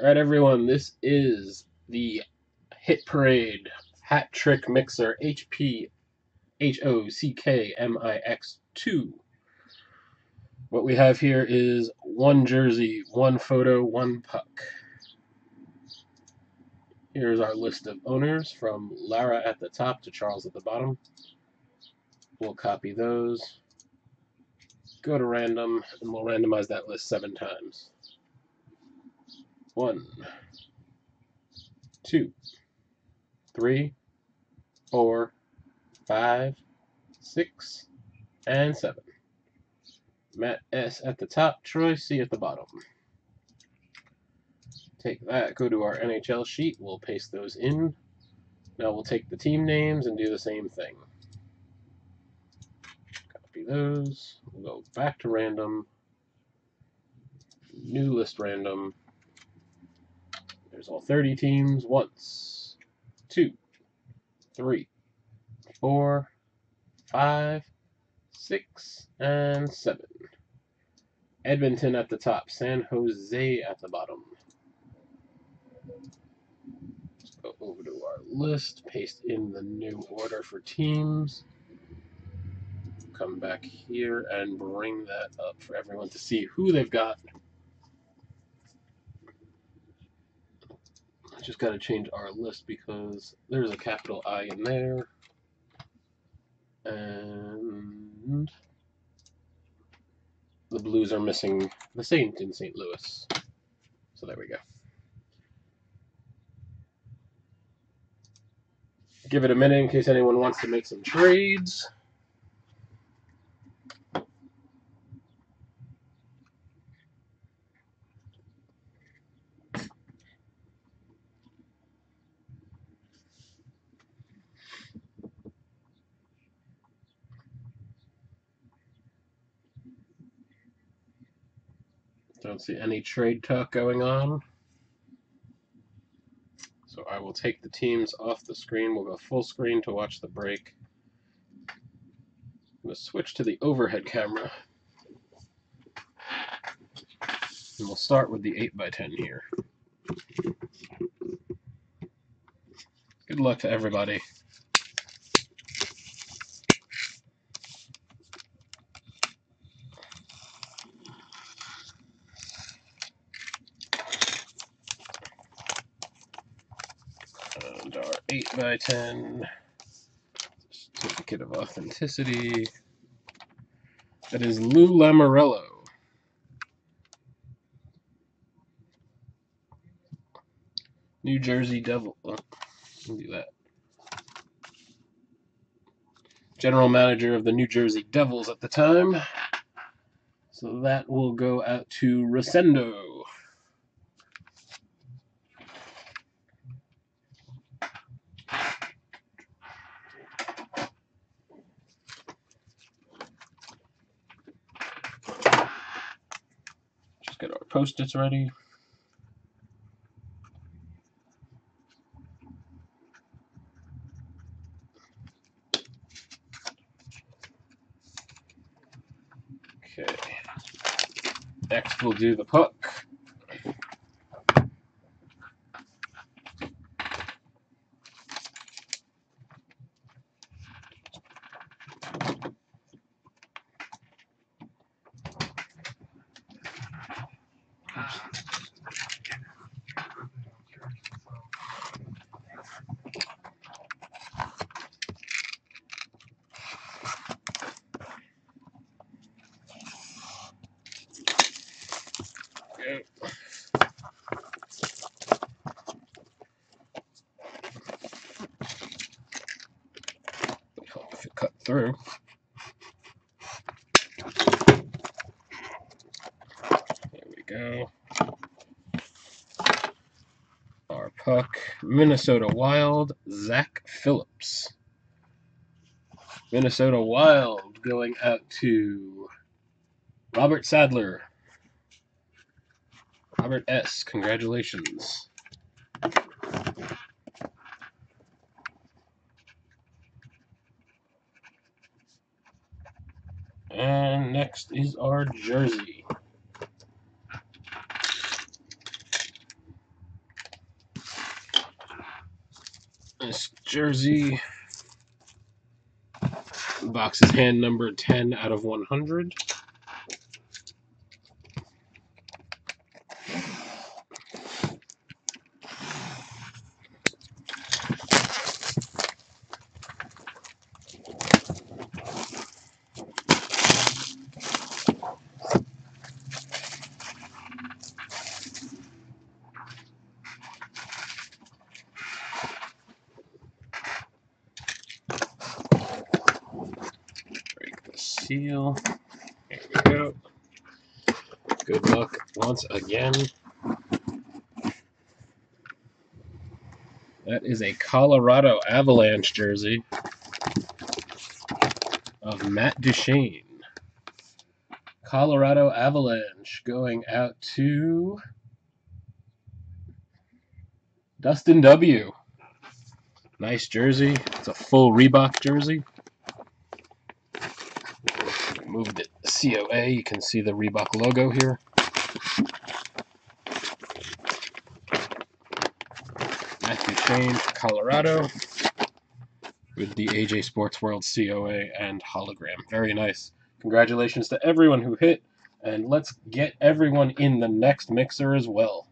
All right, everyone, this is the Hit Parade Hat Trick Mixer HP H O C K M I X 2. What we have here is one jersey, one photo, one puck. Here's our list of owners from Lara at the top to Charles at the bottom. We'll copy those, go to random, and we'll randomize that list seven times. One, two, three, four, five, six, and seven. Matt S at the top, Troy C at the bottom. Take that, go to our NHL sheet, we'll paste those in. Now we'll take the team names and do the same thing. Copy those, we'll go back to random, new list random. There's all 30 teams once, two, three, four, five, six, and seven. Edmonton at the top, San Jose at the bottom. Let's go over to our list, paste in the new order for teams. Come back here and bring that up for everyone to see who they've got. Just got to change our list because there's a capital I in there. And the Blues are missing the Saint in St. Louis. So there we go. Give it a minute in case anyone wants to make some trades. Don't see any trade talk going on. So I will take the teams off the screen. We'll go full screen to watch the break. I'm going to switch to the overhead camera. And we'll start with the 8x10 here. Good luck to everybody. And 8x10 certificate of authenticity. That is Lou Lamoriello. New Jersey Devil. Oh, do that. General manager of the New Jersey Devils at the time. So that will go out to Rosendo. Just get our post-its ready. Okay. Next we'll do the puck. Through. There we go. Our puck, Minnesota Wild, Zach Phillips. Minnesota Wild going out to Robert Sadler. Robert S., congratulations. next is our jersey. This jersey box is hand number 10 out of 100. Seal. Here we go. Good luck once again. That is a Colorado Avalanche jersey of Matt Duchene. Colorado Avalanche going out to Dustin W. Nice jersey. It's a full Reebok jersey. Move the COA. You can see the Reebok logo here. Matt Duchene, Colorado, with the AJ Sports World COA and hologram. Very nice. Congratulations to everyone who hit, and let's get everyone in the next mixer as well.